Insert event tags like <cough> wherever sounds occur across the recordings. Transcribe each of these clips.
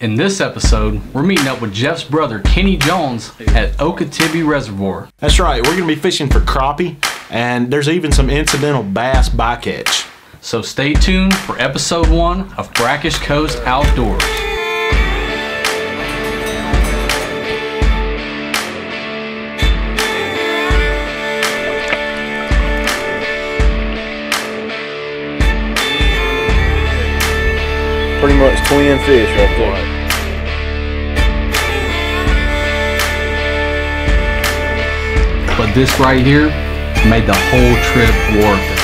In this episode, we're meeting up with Jeff's brother Kenny Jones at Okatibbee Reservoir. That's right. We're going to be fishing for crappie, and there's even some incidental bass bycatch. So stay tuned for episode one of Brackish Coast Outdoors. Pretty much twin fish right there. But this right here made the whole trip worth it.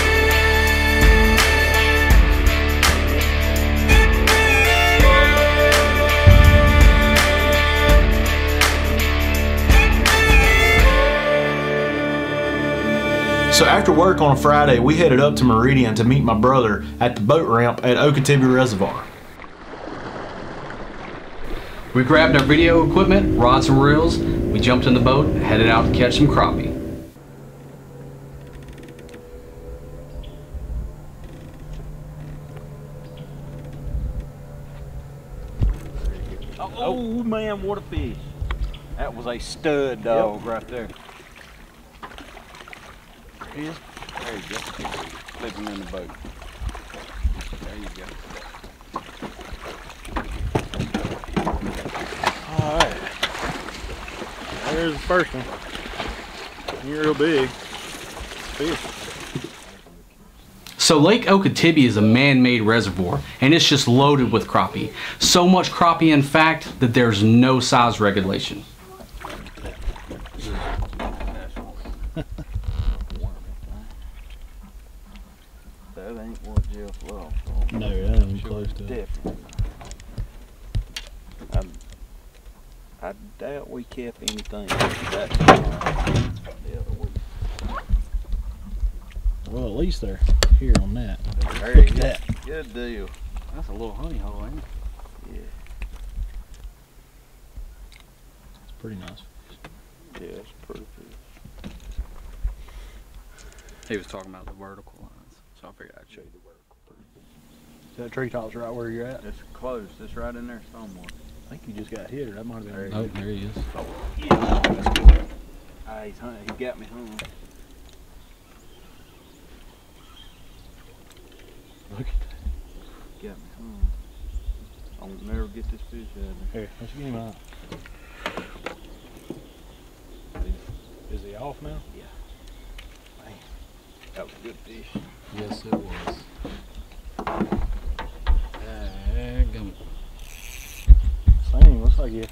So after work on a Friday, we headed up to Meridian to meet my brother at the boat ramp at Okatibbee Reservoir. We grabbed our video equipment, rods and reels, we jumped in the boat, and headed out to catch some crappie. Oh, man, what a fish. That was a stud dog right there. There he you go. Flip him in the boat. There you go. Alright. There's the first one. You're real big. Fish. So Lake Okatibbee is a man-made reservoir and it's just loaded with crappie. So much crappie in fact that there's no size regulation. That ain't what Jeff lost for. No, that ain't close to it. Definitely. I, I doubt we kept anything that the other week. Well, at least they're here on that. There Look at go. that. Good deal. That's a little honey hole, ain't it? Yeah, It's pretty nice. yeah, it's pretty good. He was talking about the vertical lines, so I figured I'd show you the vertical. Is that treetop's right where you're at? It's close. It's right in there somewhere. I think you just got hit, or that might have been. There Oh, there he is. Ah, he's hung, he got me hung. Look at that. Got me hung. I'll never get this fish out of Here, let's get him out. Is he off now? there. That was a good fish. Yes, it was. Daggum. Same, looks like you.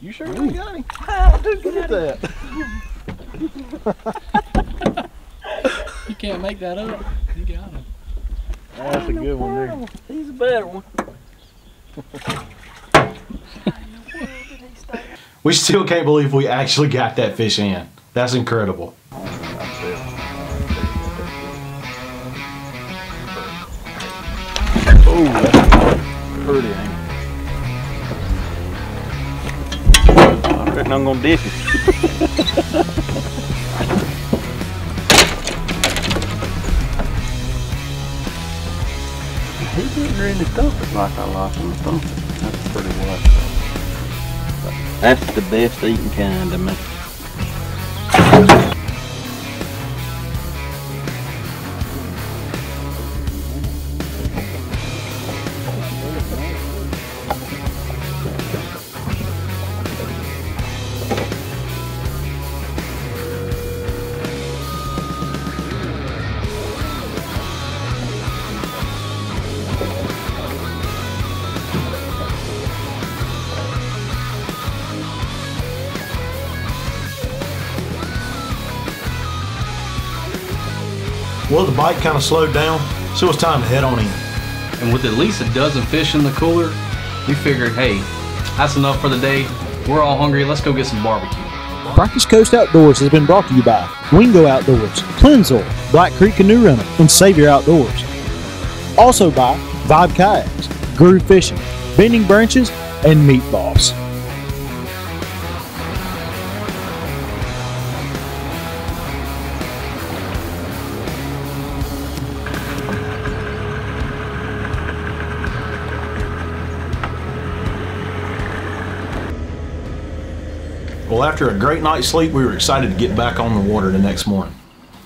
You sure you got him? <laughs> Look at that. You can't make that up. You got him. That's a good one there. He's a better one. We still can't believe we actually got that fish in. That's incredible. Oh, pretty? I reckon I'm gonna dip it. He didn't really thump it like I like him to thump it. That's pretty what. That's the best eating kind of me. Thank you. Well, the bite kind of slowed down, so it was time to head on in. And with at least a dozen fish in the cooler, we figured, hey, that's enough for the day. We're all hungry. Let's go get some barbecue. Brackish Coast Outdoors has been brought to you by Wingo Outdoors, Cleansor, Black Creek Canoe Rental, and Savior Outdoors. Also by Vibe Kayaks, Groove Fishing, Bending Branches, and Meat Boss. Well, after a great night's sleep, we were excited to get back on the water the next morning.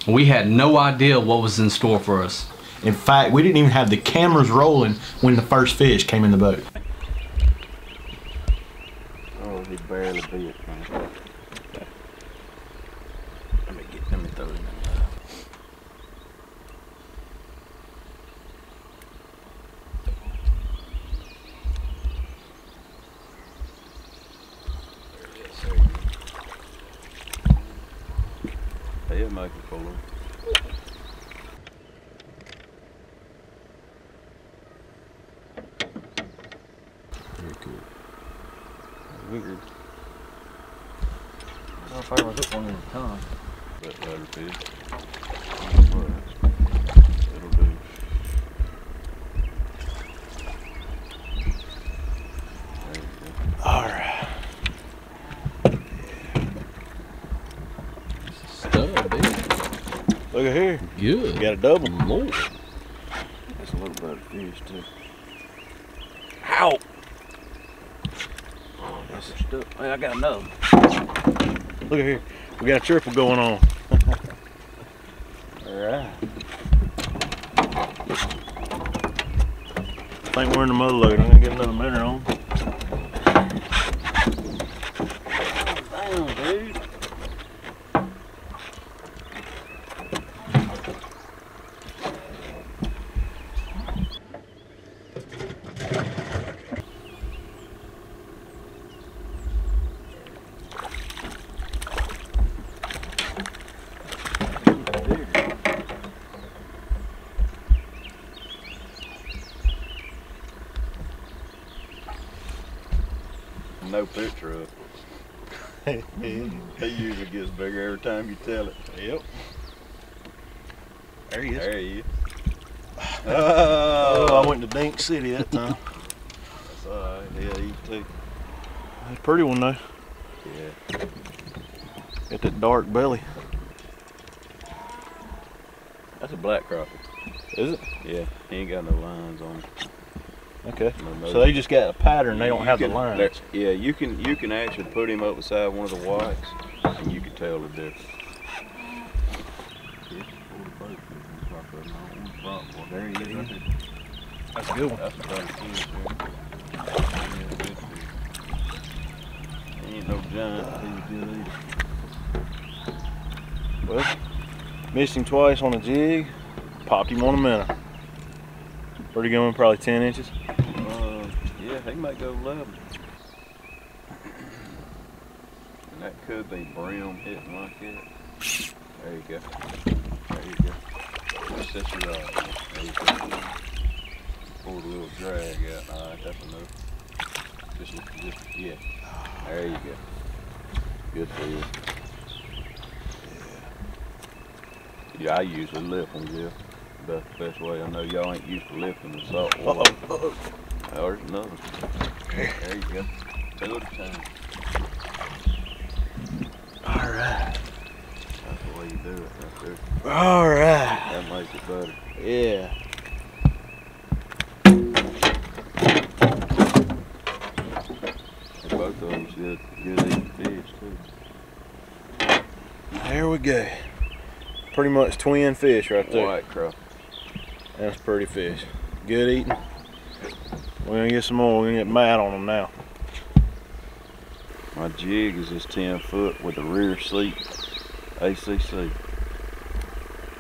We had no idea what was in store for us. In fact, we didn't even have the cameras rolling when the first fish came in the boat. Oh, he barely bit, man. Let me get, let me throw him in there. He'll make it full of. Very cool. Weird. I don't know if I ever hit one in the tongue. That letter fish. It'll do. There you go. All right. Stud, baby. Look at here. Good. Got a double. Lord. That's a little better fish too. Ow! Oh, that's a stuff. Hey, I got another. Look at here. We got a triple going on. <laughs> All right. I think we're in the mother load. I'm gonna get another minute on. Damn, dude. No picture of it. <laughs> He usually gets bigger every time you tell it. Yep. There he is. There he is. Oh, <sighs> Oh, I went to Dink City that time. <laughs> that's alright. Yeah, you too. That's a pretty one though. Yeah. Got that dark belly. That's a black crappie. Is it? Yeah, he ain't got no lines on him. Okay. So they just got a pattern. They don't You have the can- lines. Yeah, you can you can actually put him up beside one of the whites, and you can tell the difference. There he is. That's a good one. That's a. He ain't no giant. Good. Well, missed him twice on a jig. Popped him on a minnow. Pretty good one, probably 10 inches. Uh, yeah, he might go 11. And that could be brim hitting like that. There you go. There you go. Just set your rod. There you go. Pull the little drag out. Alright, that's enough. Just, just, yeah. There you go. Good for you. Yeah, I usually lift them, yeah. That's the best way. I know y'all ain't used to lifting the salt <laughs> water. Uh-oh. There's another. There you go. Two at a time. All right. That's the way you do it right there. All right. That makes it better. Yeah. And both of them's good, good eating fish too. There we go. Pretty much twin fish right there. White crappie. That's pretty fish. Good eating. We're gonna get some more. We're gonna get mad on them now. My jig is just 10 foot with a rear seat ACC.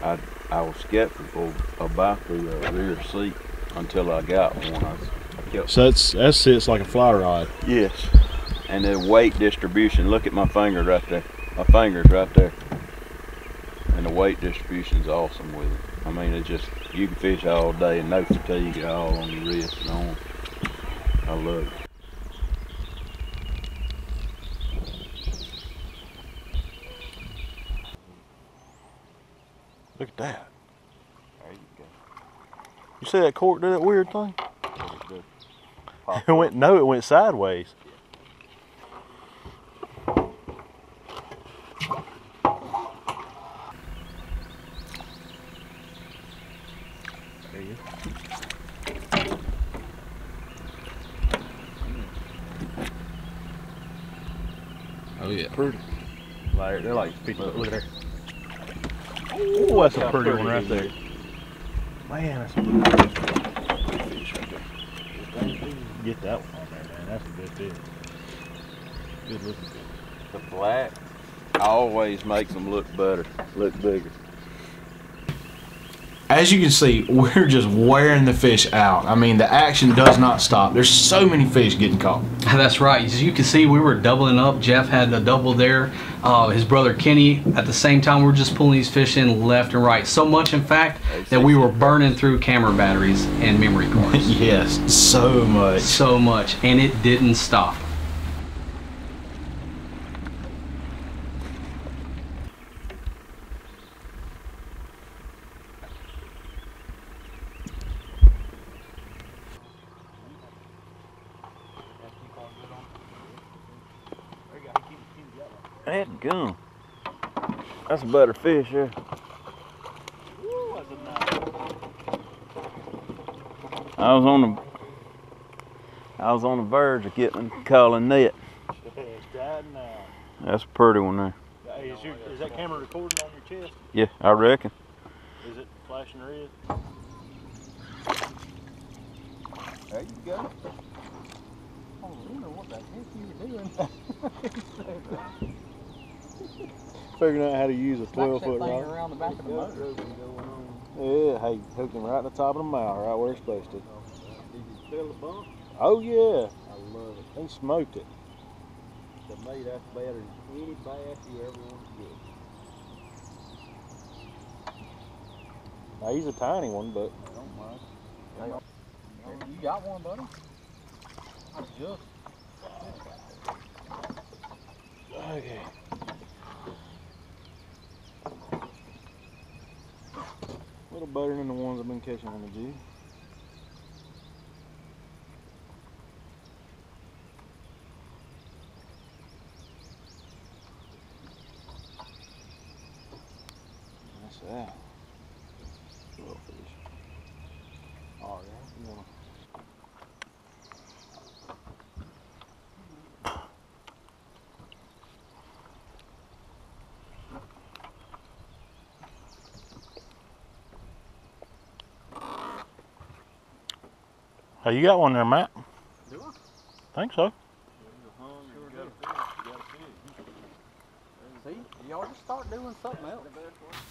I, I was skeptical about the uh, rear seat until I got one. I kept So that's that sits like a fly rod. Yes. And the weight distribution, look at my finger right there. My finger's right there. And the weight distribution's awesome with it. I mean, it just, you can fish all day and no fatigue all on your wrist and arm. I love it. Look at that. There you go. You see that cork do that weird thing? <laughs> It went no, it went sideways. Oh yeah. Pretty. Like, they're like, look, look at there. Oh, that's a pretty one right there. Man, that's a pretty fish right there. Get that one on there, man. That's a good fish. Good looking fish. The black always makes them look better, look bigger. As you can see, <laughs> we're just wearing the fish out. I mean, the action does not stop. There's so many fish getting caught. <laughs> That's right. As you can see, we were doubling up. Jeff had a double there. Uh, his brother Kenny, at the same time, we are just pulling these fish in left and right. So much, in fact, that we were burning through camera batteries and memory cards. <laughs> yes, so much. so much, and it didn't stop. That gum. That's a better fish, yeah. I was on the I was on the verge of getting calling net. It's died. That's a pretty one there. Hey, is, your, is that camera recording on your chest? Yeah, I reckon. Is it flashing red? There you go. <laughs> Figuring out how to use a 12 foot rod. around the back of the motor. Yeah, hey, hooked him right at the top of the mouth, right where it's supposed to. Did you feel the bump? Oh yeah, I love it. he smoked it. To me, that's better than any bass you ever want to get. Now he's a tiny one, but I don't mind. You got one, buddy? I just. okay. A little better than the ones I've been catching on the jig. Hey, you got one there, Matt? Do I? Think so. See? Y'all just start doing something else. <laughs>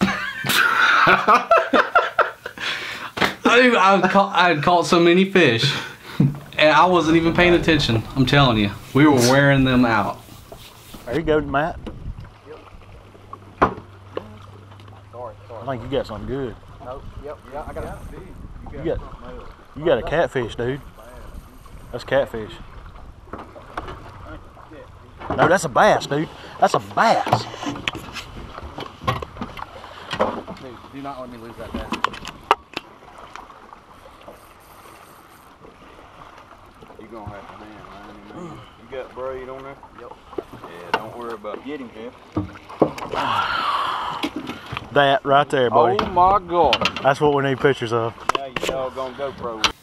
I, I, had caught, I had caught so many fish, and I wasn't even paying attention. I'm telling you, we were wearing them out. There you go, Matt. Sorry, I think you got something good. Nope, yep, yeah, I got a. You got, you got a catfish, dude. That's catfish. No, that's a bass, dude. That's a bass. Dude, do not let me lose that bass. You gonna have to hand mine, man. You got braid on there? Yep. Yeah, don't worry about getting him. <sighs> That right there, buddy. Oh my god. That's what we need pictures of. Now you doggone GoPro.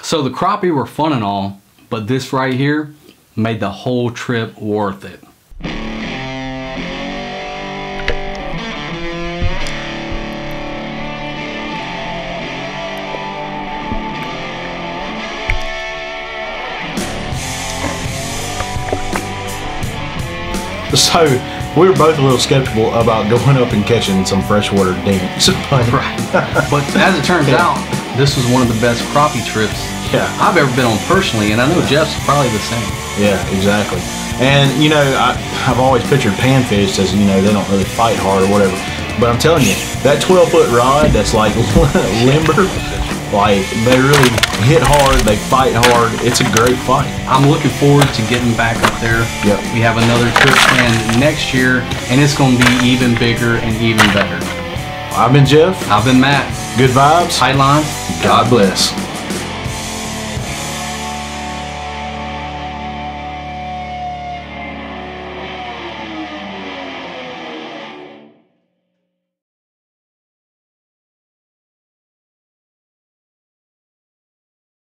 So the crappie were fun and all, but this right here made the whole trip worth it. So we were both a little skeptical about going up and catching some freshwater dinks. <laughs> But Right. But as it turns out, this was one of the best crappie trips yeah, I've ever been on personally, and I know Jeff's probably the same. yeah, exactly. And you know, I, I've always pictured panfish as you know they don't really fight hard or whatever. But I'm telling you, that 12 foot rod that's like <laughs> limber, like they really hit hard, they fight hard. It's a great fight. I'm looking forward to getting back up there. Yep. We have another trip planned next year, and it's going to be even bigger and even better. I've been Jeff. I've been Matt. Good vibes. Highline. God bless.